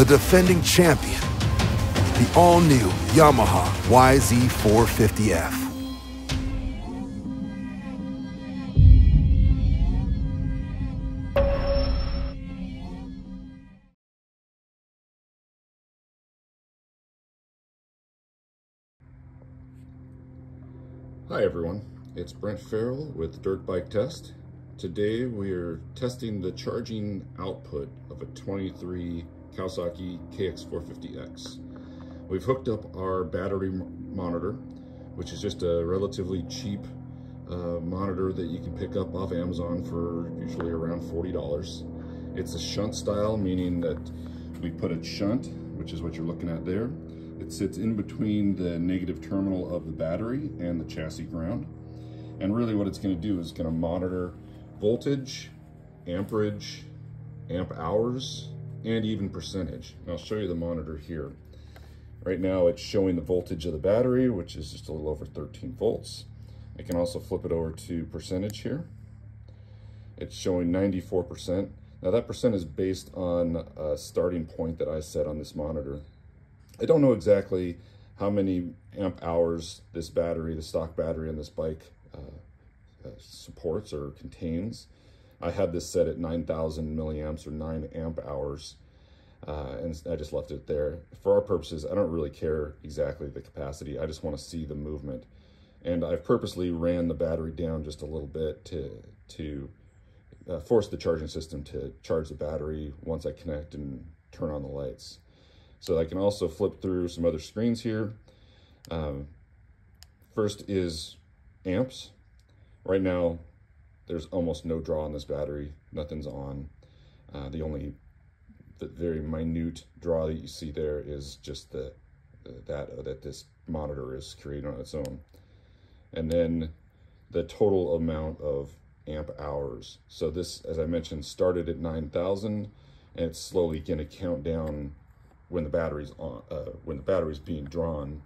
the defending champion, the all-new Yamaha YZ450F. Hi everyone, it's Brent Farrell with Dirt Bike Test. Today we are testing the charging output of a 23 Kawasaki KX450X. We've hooked up our battery monitor, which is just a relatively cheap uh, monitor that you can pick up off Amazon for usually around $40. It's a shunt style, meaning that we put a shunt, which is what you're looking at there, it sits in between the negative terminal of the battery and the chassis ground. And really what it's gonna do is gonna monitor voltage, amperage, amp hours, and even percentage. And I'll show you the monitor here. Right now it's showing the voltage of the battery, which is just a little over 13 volts. I can also flip it over to percentage here. It's showing 94%. Now that percent is based on a starting point that I set on this monitor. I don't know exactly how many amp hours this battery, the stock battery on this bike uh, uh, supports or contains. I had this set at 9,000 milliamps or 9 amp hours, uh, and I just left it there. For our purposes, I don't really care exactly the capacity. I just want to see the movement. And I've purposely ran the battery down just a little bit to, to uh, force the charging system to charge the battery once I connect and turn on the lights. So I can also flip through some other screens here. Um, first is amps. Right now, there's almost no draw on this battery. Nothing's on. Uh, the only the very minute draw that you see there is just the, the that uh, that this monitor is creating on its own. And then the total amount of amp hours. So this, as I mentioned, started at 9,000 and it's slowly going to count down when the battery's on, uh, when the battery's being drawn,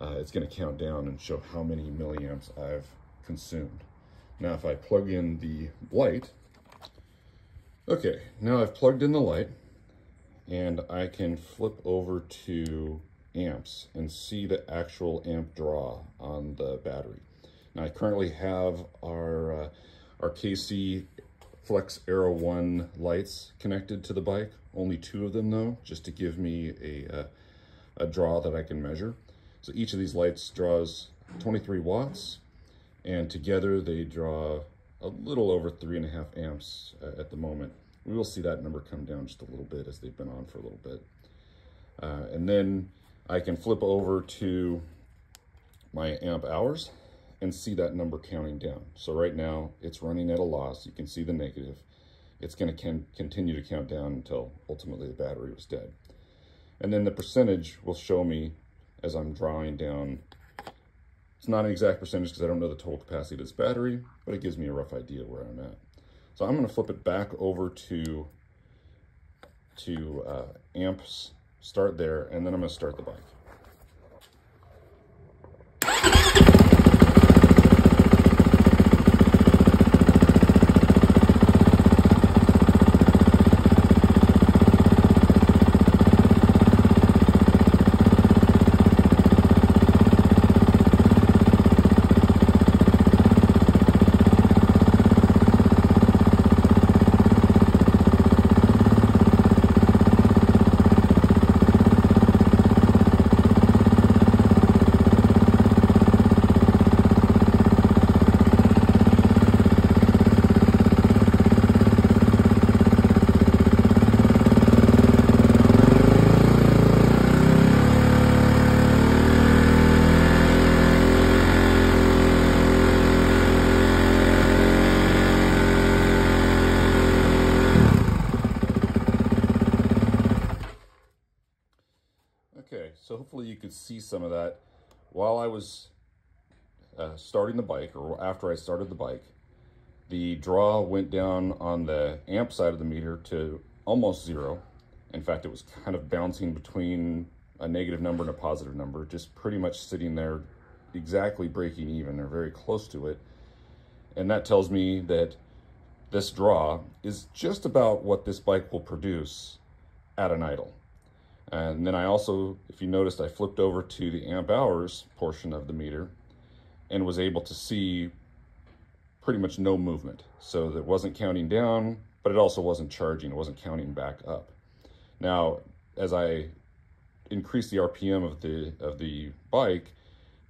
uh, it's going to count down and show how many milliamps I've consumed. Now, if I plug in the light, okay, now I've plugged in the light and I can flip over to amps and see the actual amp draw on the battery. Now, I currently have our, uh, our KC Flex Era 1 lights connected to the bike. Only two of them though, just to give me a, uh, a draw that I can measure. So each of these lights draws 23 watts and together they draw a little over three and a half amps uh, at the moment. We will see that number come down just a little bit as they've been on for a little bit. Uh, and then I can flip over to my amp hours and see that number counting down. So right now it's running at a loss. You can see the negative. It's going to continue to count down until ultimately the battery was dead. And then the percentage will show me as I'm drawing down. It's not an exact percentage because I don't know the total capacity of this battery, but it gives me a rough idea where I'm at. So I'm going to flip it back over to, to uh, amps, start there, and then I'm going to start the bike. So hopefully you could see some of that while I was uh, starting the bike or after I started the bike. The draw went down on the amp side of the meter to almost zero. In fact, it was kind of bouncing between a negative number and a positive number, just pretty much sitting there exactly breaking even or very close to it. And that tells me that this draw is just about what this bike will produce at an idle. And then I also, if you noticed, I flipped over to the amp hours portion of the meter and was able to see pretty much no movement. So that wasn't counting down, but it also wasn't charging. It wasn't counting back up. Now, as I increased the RPM of the of the bike,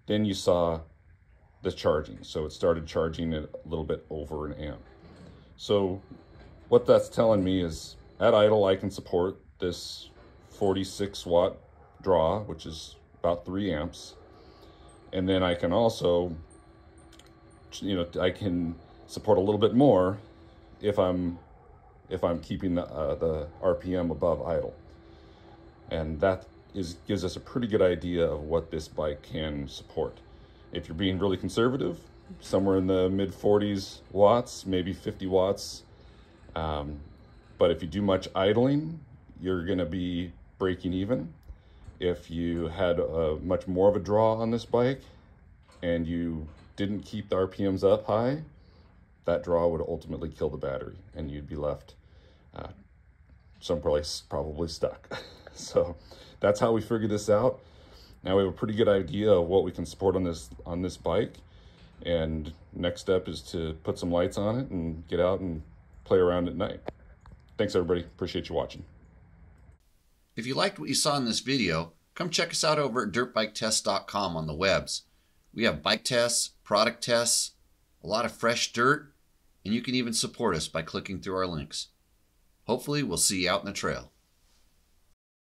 then you saw the charging. So it started charging it a little bit over an amp. So what that's telling me is at idle, I can support this 46 watt draw, which is about three amps. And then I can also, you know, I can support a little bit more if I'm if I'm keeping the, uh, the RPM above idle. And that is gives us a pretty good idea of what this bike can support. If you're being really conservative, somewhere in the mid 40s watts, maybe 50 watts. Um, but if you do much idling, you're going to be breaking even. If you had a, much more of a draw on this bike and you didn't keep the RPMs up high, that draw would ultimately kill the battery and you'd be left uh, someplace probably stuck. so that's how we figured this out. Now we have a pretty good idea of what we can support on this on this bike. And next step is to put some lights on it and get out and play around at night. Thanks everybody. Appreciate you watching. If you liked what you saw in this video, come check us out over at dirtbiketest.com on the webs. We have bike tests, product tests, a lot of fresh dirt, and you can even support us by clicking through our links. Hopefully, we'll see you out in the trail.